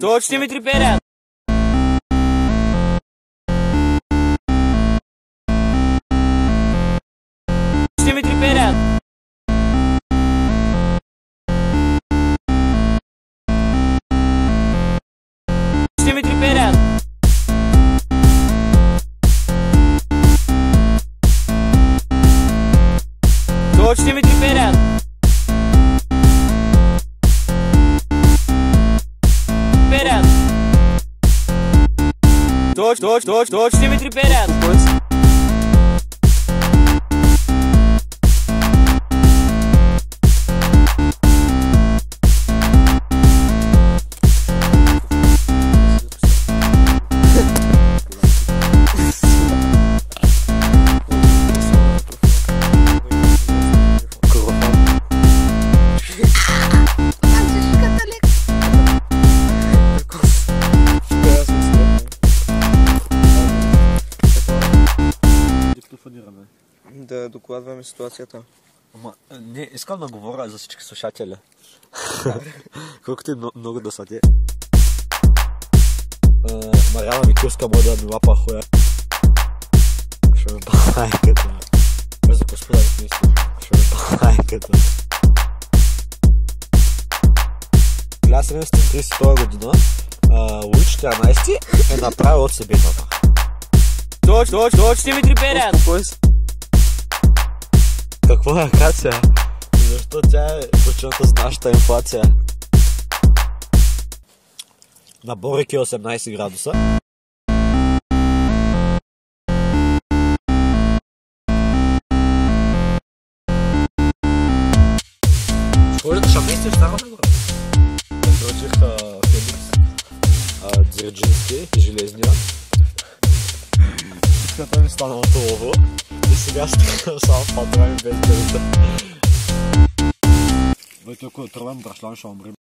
Точно ведь ребята! Точно ведь ребята! Точно ведь! Точно ведь! точь, точь, точь, точь, 9 репелен. Диктофонираме. Да докладваме ситуацията. Ама, не, искам да говоря за всички слушатели. Колкото и много, да са те. Е, Мариана Микурска може да ми лапа хуя. Ще ме майката. Без да господа мисли. Ще ме майката. 1732 година а, Луи 14 е направил от събитата. Точ, точ, точно ми треперят. Успокой се. Какво е акация? Защо тя е причината за нашата инфлация? Наборик е 18 градуса. Според шамейсти оставаме бро. Напротив Феликс а, Дзерджински и Железния. tentando instalar um ovo e se gastar só a foto vai me ver. Vai ter que controlar-me, traslar-me, sombra.